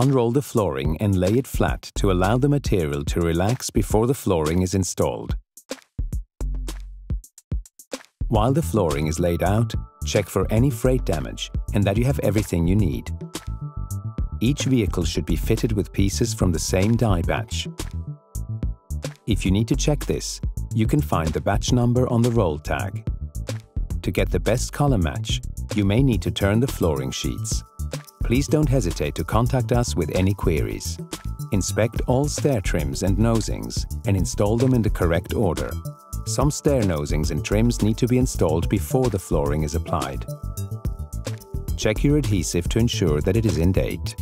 Unroll the flooring and lay it flat to allow the material to relax before the flooring is installed. While the flooring is laid out, check for any freight damage and that you have everything you need. Each vehicle should be fitted with pieces from the same dye batch. If you need to check this, you can find the batch number on the roll tag. To get the best color match, you may need to turn the flooring sheets. Please don't hesitate to contact us with any queries. Inspect all stair trims and nosings and install them in the correct order. Some stair nosings and trims need to be installed before the flooring is applied. Check your adhesive to ensure that it is in date.